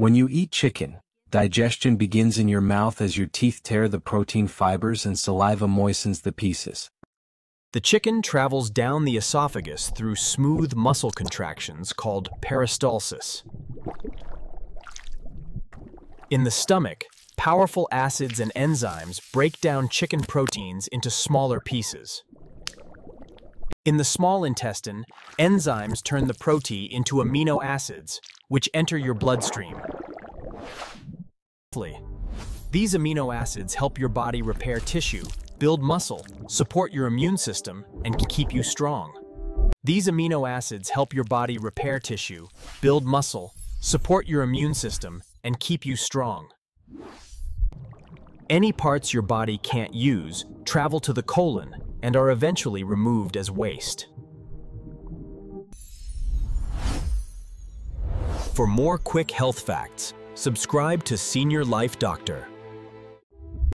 When you eat chicken, digestion begins in your mouth as your teeth tear the protein fibers and saliva moistens the pieces. The chicken travels down the esophagus through smooth muscle contractions called peristalsis. In the stomach, powerful acids and enzymes break down chicken proteins into smaller pieces. In the small intestine, enzymes turn the protein into amino acids, which enter your bloodstream. These amino acids help your body repair tissue, build muscle, support your immune system, and keep you strong. These amino acids help your body repair tissue, build muscle, support your immune system, and keep you strong. Any parts your body can't use travel to the colon and are eventually removed as waste. For more quick health facts, subscribe to Senior Life Doctor.